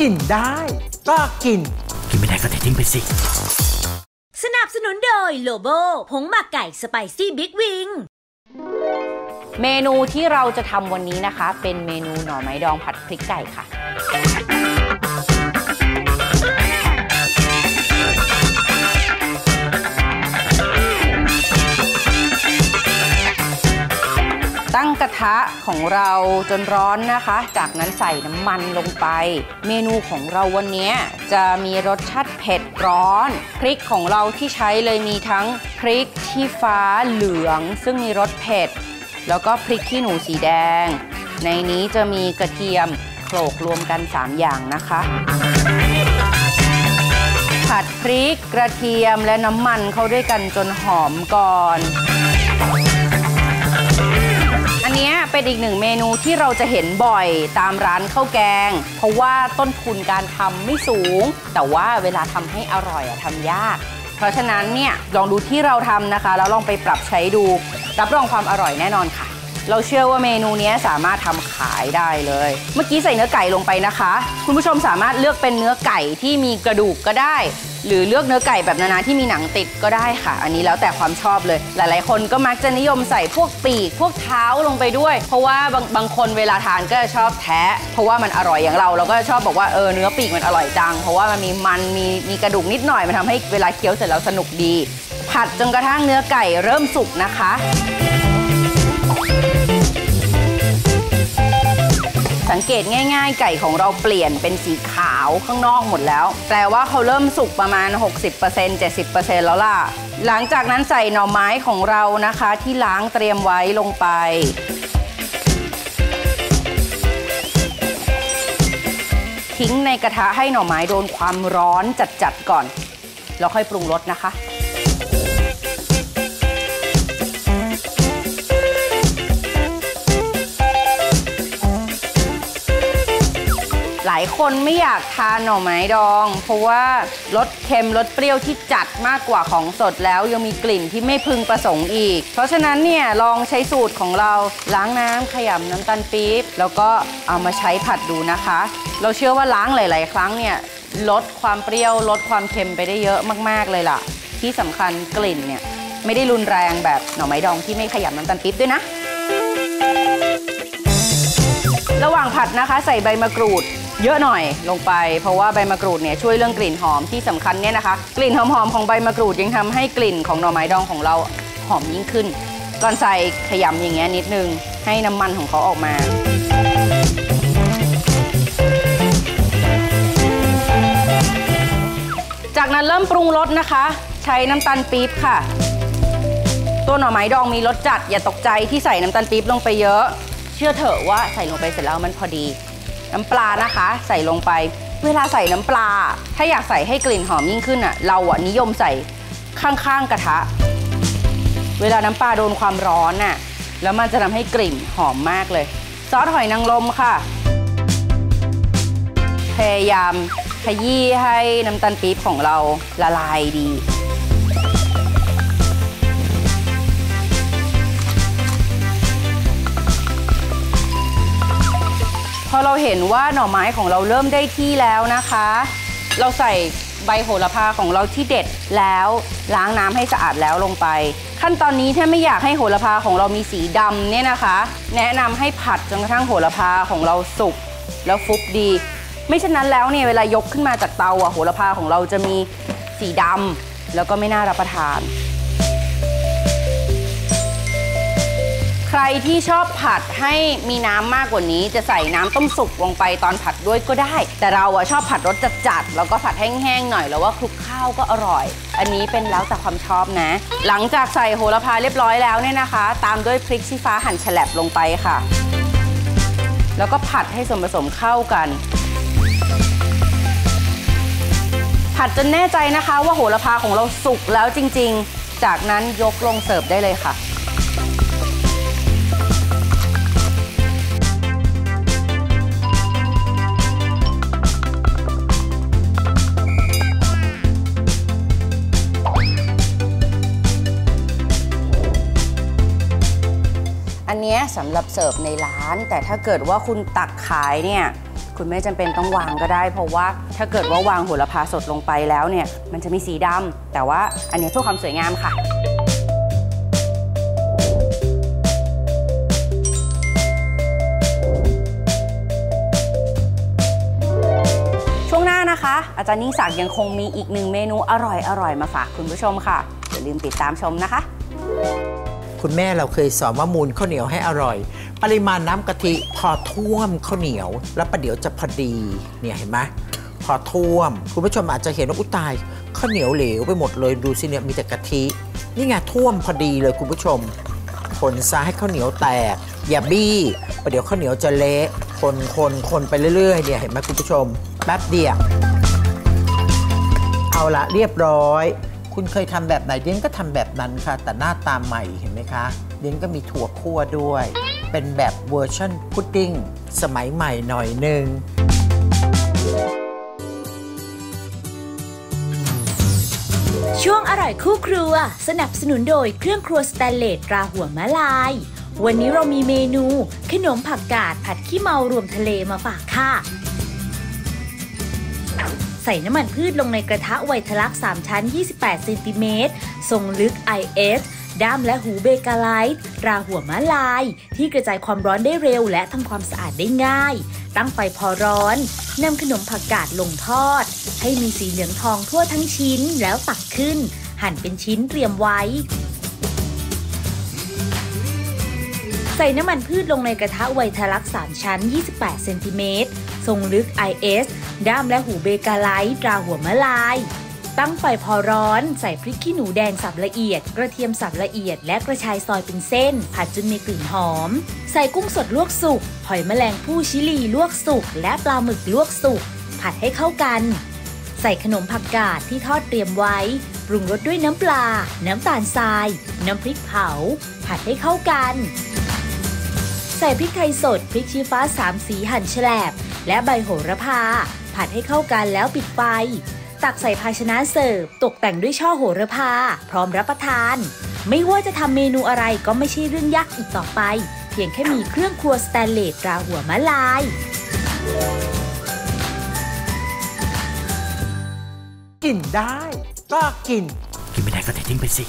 กินได้ ก็กิน กินไม่ได้ก็เททิ้งไปสิ สนับสนุนโดยโลโบผงหมักไก่สไปซี่บิ๊กวิง เมนูที่เราจะทำวันนี้นะคะ เป็นเมนูหน่อไม้ดองผัดพริกไก่ค่ะ ระทะของเราจนร้อนนะคะ จากนั้นใส่น้ำมันลงไป เมนูของเราวันนี้จะมีรสชาติเผ็ดร้อน พริกของเราที่ใช้เลยมีทั้งพริกชี้ฟ้าเหลือง ซึ่งมีรสเผ็ด แล้วก็พริกขี้หนูสีแดง ในนี้จะมีกระเทียมโขลกรวมกัน 3 อย่างนะคะผัดพริกกระเทียมและน้ำมันเข้าด้วยกันจนหอมก่อน เป็นอีกหนึ่งเมนูที่เราจะเห็นบ่อยตามร้านข้าวแกง เพราะว่าต้นทุนการทำไม่สูง แต่ว่าเวลาทำให้อร่อยอะทำยาก เพราะฉะนั้นเนี่ยลองดูที่เราทำนะคะ แล้วลองไปปรับใช้ดู รับรองความอร่อยแน่นอนค่ะ เราเชื่อว่าเมนูนี้สามารถทำขายได้เลย เมื่อกี้ใส่เนื้อไก่ลงไปนะคะ คุณผู้ชมสามารถเลือกเป็นเนื้อไก่ที่มีกระดูกก็ได้ หรือเลือกเนื้อไก่แบบนานาที่มีหนังติดก็ได้ค่ะ อันนี้แล้วแต่ความชอบเลย หลาย ๆ คนก็มักจะนิยมใส่พวกปีก พวกเท้าลงไปด้วย เพราะว่าบางบางคนเวลาทานก็จะชอบแท้เพราะว่ามันอร่อยอย่างเรา เราก็ชอบบอกว่าเออเนื้อปีกมันอร่อยจัง เพราะว่ามันมีมันมีมีกระดูกนิดหน่อยมันทำให้เวลาเคี้ยวเสร็จแล้วสนุกดี ผัดจนกระทั่งเนื้อไก่เริ่มสุกนะคะ สังเกตง่าย ๆ ไก่ของเราเปลี่ยนเป็นสีขาวข้างนอกหมดแล้ว แปลว่าเขาเริ่มสุกประมาณ 60% 70%แล้วล่ะ หลังจากนั้นใส่หน่อไม้ของเรานะคะ ที่ล้างเตรียมไว้ลงไปทิ้งในกระทะให้หน่อไม้โดนความร้อนจัดๆก่อน แล้วค่อยปรุงรสนะคะ คนไม่อยากทานหน่อไม้ดอง เพราะว่ารสเค็มรสเปรี้ยวที่จัดมากกว่าของสดแล้วยังมีกลิ่นที่ไม่พึงประสงค์อีก เพราะฉะนั้นเนี่ยลองใช้สูตรของเราล้างน้ำขยำน้ำตาลปี๊บแล้วก็เอามาใช้ผัดดูนะคะ เราเชื่อว่าล้างหลาย ๆ ครั้งเนี่ยลดความเปรี้ยวลดความเค็มไปได้เยอะมาก ๆ เลยล่ะ ที่สำคัญกลิ่นเนี่ยไม่ได้รุนแรงแบบหน่อไม้ดองที่ไม่ขยำน้ำตาลปี๊บด้วยนะ ระหว่างผัดนะคะใส่ใบมะกรูด เยอะหน่อยลงไป เพราะว่าใบมะกรูดเนี่ยช่วยเรื่องกลิ่นหอมที่สำคัญเนี่ยนะคะ กลิ่นหอมๆของใบมะกรูดยังทำให้กลิ่นของหน่อไม้ดองของเราหอมยิ่งขึ้น ก่อนใส่ขยำอย่างเงี้ยนิดนึง ให้น้ำมันของเขาออกมาจากนั้นเริ่มปรุงรสนะคะ ใช้น้ำตาลปี๊บค่ะ ตัวหน่อไม้ดองมีรสจัด อย่าตกใจที่ใส่น้ำตาลปี๊บลงไปเยอะ เชื่อเถอะว่าใส่ลงไปเสร็จแล้วมันพอดี น้ำปลานะคะ ใส่ลงไป เวลาใส่น้ำปลา ถ้าอยากใส่ให้กลิ่นหอมยิ่งขึ้นอะเราอะนิยมใส่ข้างๆกระทะ เวลาน้ำปลาโดนความร้อนน่ะแล้วมันจะทำให้กลิ่นหอมมากเลย ซอสหอยนางรมค่ะ พยายามขยี้ให้น้ำตาลปี๊บของเราละลายดี อเราเห็นว่าหน่อไม้ของเราเริ่มได้ที่แล้วนะคะ เราใส่ใบโหระพาของเราที่เด็ดแล้วล้างน้ำให้สะอาดแล้วลงไป ขั้นตอนนี้ถ้าไม่อยากให้โหระพาของเรามีสีดำเนี่ยนะคะ แนะนำให้ผัดจนกระทั่งโหระพาของเราสุกแล้วฟุบดี ไม่เช่นนั้นแล้วเนี่ยเวลายกขึ้นมาจากเตาอะโหระพาของเราจะมีสีดำแล้วก็ไม่น่ารับประทาน รที่ชอบผัดให้มีน้ำมากกว่านี้ จะใส่น้ำต้มสุกลงไปตอนผัดด้วยก็ได้ แต่เราอะชอบผัดรสจัดๆแล้วก็ผัดแห้งๆหน่อยแล้วว่าคลุกข้าวก็อร่อย อันนี้เป็นแล้วแต่ความชอบนะ หลังจากใส่โหระพาเรียบร้อยแล้วเนี่ยนะคะ ตามด้วยพริกชี้ฟ้าหั่นแฉลบลงไปค่ะ แล้วก็ผัดให้ส่วนผสมเข้ากันผัดจนแน่ใจนะคะว่าโหระพาของเราสุกแล้วจริง ๆ จากนั้นยกลงเสิร์ฟได้เลยค่ะ สำหรับเสิร์ฟในร้าน แต่ถ้าเกิดว่าคุณตักขายเนี่ยคุณไม่จำเป็นต้องวางก็ได้ เพราะว่าถ้าเกิดว่าวางโหระพาสดลงไปแล้วเนี่ย มันจะมีสีดำแต่ว่าอันนี้เพื่อความสวยงามค่ะ ช่วงหน้านะคะ อาจารย์นิ่งศักดิ์ยังคงมีอีกหนึ่งเมนูอร่อยๆ มาฝากคุณผู้ชมค่ะ อย่าลืมติดตามชมนะคะ คุณแม่เราเคยสอนว่ามูลข้าวเหนียวให้อร่อย ปริมาณน้ำกะทิพอท่วมข้าวเหนียว แล้วประเดี๋ยวจะพอดีเนี่ยเห็นไหมพอท่วม คุณผู้ชมอาจจะเห็นว่าอุตายข้าวเหนียวเหลวไปหมดเลยดูสิเนี่ยมีแต่กะทิ นี่ไงท่วมพอดีเลยคุณผู้ชมคนซะให้ข้าวเหนียวแตก อย่าบี้ประเดี๋ยวข้าวเหนียวจะเละคนคนคนไปเรื่อยๆเนี่ยเห็นไหมคุณผู้ชมแป๊บเดียวเอาละเรียบร้อย คุณเคยทำแบบไหนเดี๊ยนก็ทำแบบนั้นค่ะ แต่หน้าตาใหม่เห็นไหมคะเดี๊ยนก็มีถั่วคั่วด้วย เป็นแบบเวอร์ชันพุดดิ้งสมัยใหม่หน่อยหนึ่งช่วงอร่อยคู่ครัว สนับสนุนโดยเครื่องครัวสแตนเลสตราหัวม้าลาย วันนี้เรามีเมนู ขนมผักกาดผัดขี้เมารวมทะเลมาฝากค่ะ ใส่น้ำมันพืชลงในกระทะไวทะลัก 3 ชั้น 28เซนติเมตร ทรงลึก IS ด้ามและหูเบกาไลท์ราหัวมะลาย ที่กระจายความร้อนได้เร็วและทำความสะอาดได้ง่าย ตั้งไฟพอร้อนนำขนมผักกาดลงทอด ให้มีสีเหลืองทองทั่วทั้งชิ้นแล้วตักขึ้น หั่นเป็นชิ้นเตรียมไว้ ใส่น้ำมันพืชลงในกระทะไวทะลัก 3 ชั้น 28 เซนติเมตร ทรงลึก IS ด้ามและหูเบกาไลท์ตราหัวมะลาย ตั้งไฟพอร้อน ใส่พริกขี้หนูแดงสับละเอียด กระเทียมสับละเอียด และกระชายซอยเป็นเส้น ผัดจนมีกลิ่นหอม ใส่กุ้งสดลวกสุก หอยแมลงภู่ชิลีลวกสุก และปลาหมึกลวกสุก ผัดให้เข้ากัน ใส่ขนมผักกาดที่ทอดเตรียมไว้ ปรุงรสด้วยน้ำปลา น้ำตาลทราย น้ำพริกเผา ผัดให้เข้ากันใส่พริกไทยสด พริกชี้ฟ้าสามสีหั่นแฉลบ และใบโหระพา ผัดให้เข้ากันแล้วปิดไฟ ตักใส่ภาชนะเสิร์ฟ ตกแต่งด้วยช่อโหระพา พร้อมรับประทาน ไม่ว่าจะทำเมนูอะไรก็ไม่ใช่เรื่องยากอีกต่อไป เพียงแค่มีเครื่องครัวสแตนเลสตราหัวมะลาย กินได้ ก็กิน กินไม่ได้ก็เททิ้งไปสิ